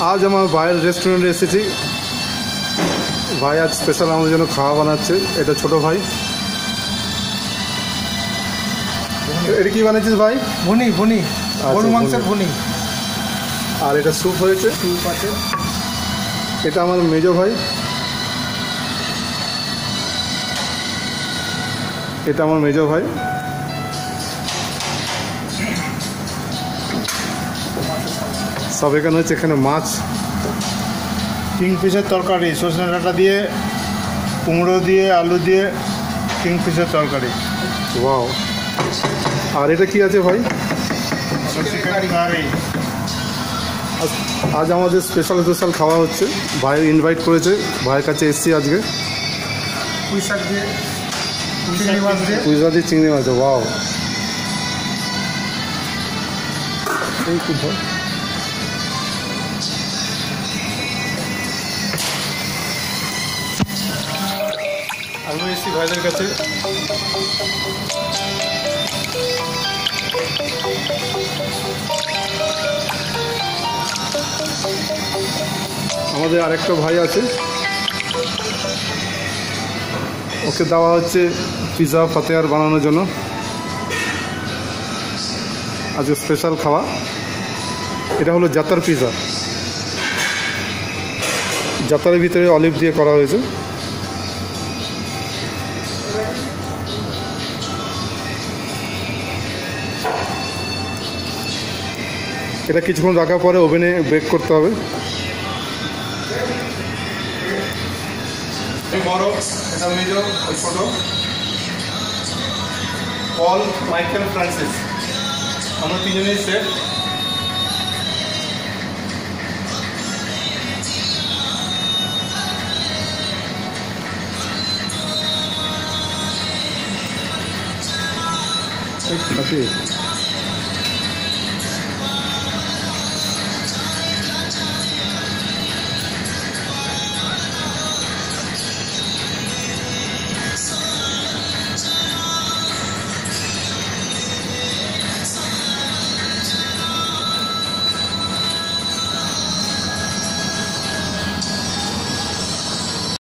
আজ আমার ভাইয়ের রেস্টুরেন্টে এসেছি। ভাই আজ স্পেশাল আমাদের জন্য খাওয়া বানাচ্ছে। এটা ছোট ভাই। এটা কি বানাচ্ছিস ভাই? ভুনি ভুনি। গরু মাংসের ভুনি। আর এটা স্যুপ হয়েছে। স্যুপ আছে। এটা আমার মেজো ভাই। এটা আমার মেজো ভাই। সব এখানে হচ্ছে এখানে মাছ কিংফিশের তরকারি সজনে ডাঁটা দিয়ে কুমড়ো দিয়ে আলু দিয়ে কিংফিশের তরকারি। ওয়াও। আর এটা কি আছে ভাই? আজ আমাদের স্পেশাল স্পেশাল খাওয়া হচ্ছে। ভাই ইনভাইট করেছে ভাইয়ের কাছে এসছি আজকে। পুঁইশাক দিয়ে চিংড়ি মাছ চিংড়ি ওয়াও। এই খুব ভালো। আমি এসেছি ভাইদের কাছে। আমাদের আরেকটা ভাই আছে। ওকে দেওয়া হচ্ছে পিৎজা ফাতেহার বানানোর জন্য। আজকে স্পেশাল খাওয়া। এটা হলো জাতার পিৎজা জাতারের ভিতরে অলিভ দিয়ে করা হয়েছে। এটা কিছুক্ষণ রাখার পরে ওভেনে বেক করতে হবে। বড় এটা মেজো ছোট। পল মাইকেল ফ্রান্সিস আমরা তিনজনেই সেট এই খাতে